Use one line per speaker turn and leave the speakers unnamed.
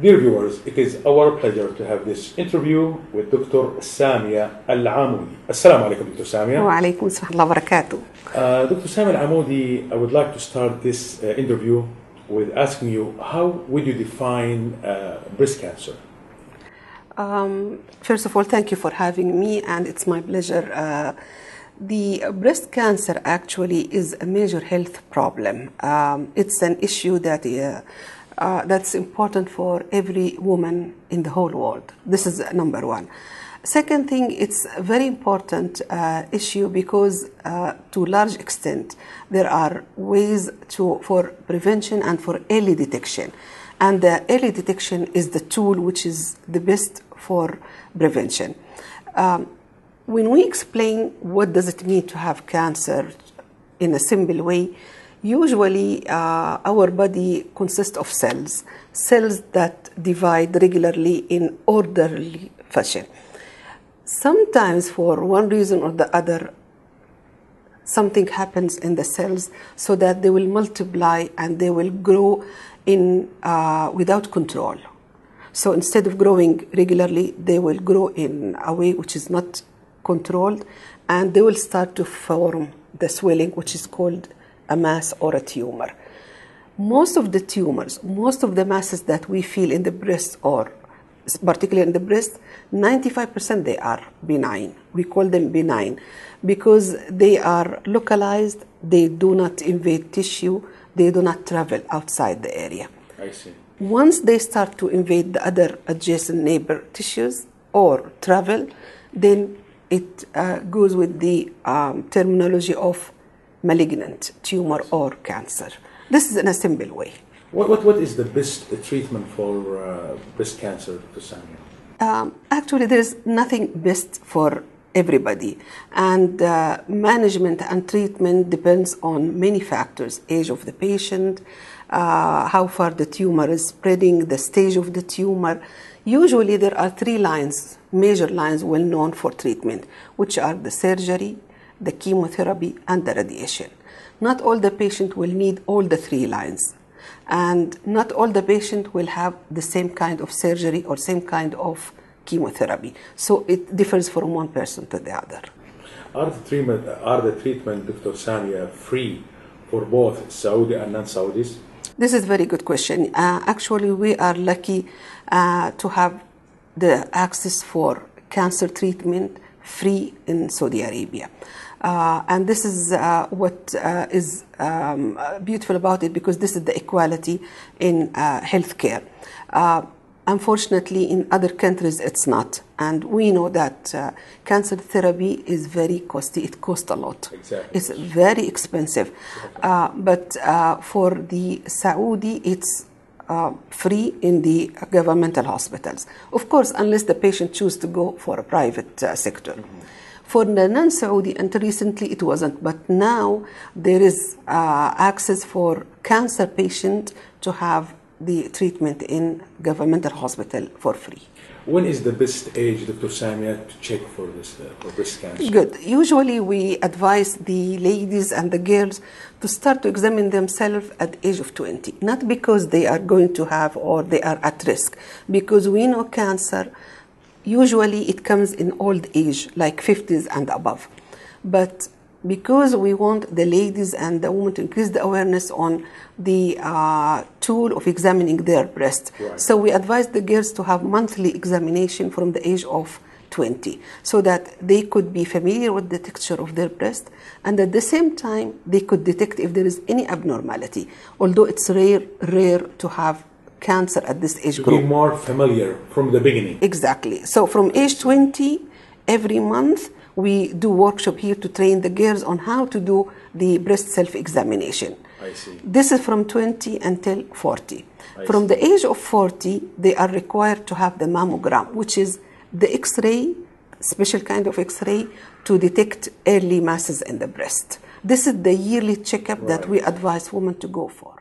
Dear viewers, it is our pleasure to have this interview with Dr. Samia Al-Amoudi. Assalamu alaikum, Dr. Samia.
Wa alaikum wa barakatuh.
Uh, Dr. Samia Al-Amoudi, I would like to start this uh, interview with asking you, how would you define uh, breast cancer?
Um, first of all, thank you for having me, and it's my pleasure. Uh, the breast cancer actually is a major health problem. Um, it's an issue that uh, uh, that's important for every woman in the whole world. This is number one. Second thing, it's a very important uh, issue because, uh, to a large extent, there are ways to for prevention and for early detection, and the early detection is the tool which is the best for prevention. Um, when we explain what does it mean to have cancer in a simple way, usually uh, our body consists of cells, cells that divide regularly in orderly fashion. Sometimes, for one reason or the other, something happens in the cells so that they will multiply and they will grow in uh, without control. So instead of growing regularly, they will grow in a way which is not controlled, and they will start to form the swelling, which is called a mass or a tumor. Most of the tumors, most of the masses that we feel in the breast or particularly in the breast, 95% they are benign. We call them benign because they are localized, they do not invade tissue, they do not travel outside the area.
I see.
Once they start to invade the other adjacent neighbor tissues or travel, then it uh, goes with the um, terminology of malignant tumor or cancer. This is in a simple way.
What, what, what is the best treatment for uh, breast cancer, Dr. Samia?
Um, actually, there is nothing best for everybody, and uh, management and treatment depends on many factors: age of the patient, uh, how far the tumor is spreading, the stage of the tumor. Usually, there are three lines, major lines, well known for treatment, which are the surgery, the chemotherapy, and the radiation. Not all the patient will need all the three lines and not all the patient will have the same kind of surgery or same kind of chemotherapy. So it differs from one person to the other.
Are the treatment, are the treatment, Dr. Samia, free for both Saudi and non-Saudis?
This is a very good question. Uh, actually, we are lucky uh, to have the access for cancer treatment free in Saudi Arabia. Uh, and this is uh, what uh, is um, beautiful about it because this is the equality in healthcare. Unfortunately, in other countries, it's not. And we know that uh, cancer therapy is very costly. It costs a lot.
Exactly.
It's very expensive. Uh, but uh, for the Saudi, it's uh, free in the governmental hospitals. Of course, unless the patient chooses to go for a private uh, sector. Mm-hmm. For the non-Saudi, until recently it wasn't, but now there is uh, access for cancer patient to have the treatment in governmental hospital for free.
When is the best age, Dr. Samia, to check for this uh, for breast cancer?
Good. Usually, we advise the ladies and the girls to start to examine themselves at the age of 20, not because they are going to have or they are at risk, because we know cancer. Usually, it comes in old age, like 50s and above, but because we want the ladies and the women to increase the awareness on the uh, tool of examining their breast.
Right.
So we advise the girls to have monthly examination from the age of 20 so that they could be familiar with the texture of their breast and at the same time they could detect if there is any abnormality although it's rare rare to have cancer at this age
To
group
be more familiar from the beginning.
Exactly. So from age 20, every month we do workshop here to train the girls on how to do the breast self-examination.
I see.
This is from 20 until 40.
I
From the age of 40, they are required to have the mammogram, which is the X-ray, special kind of X-ray, to detect early masses in the breast. This is the yearly checkup that we advise women to go for.